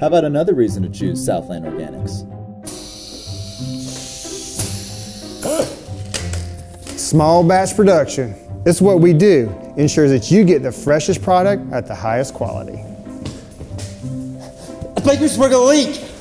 How about another reason to choose Southland Organics? Small batch production. It's what we do. Ensures that you get the freshest product at the highest quality. I think we're a leak.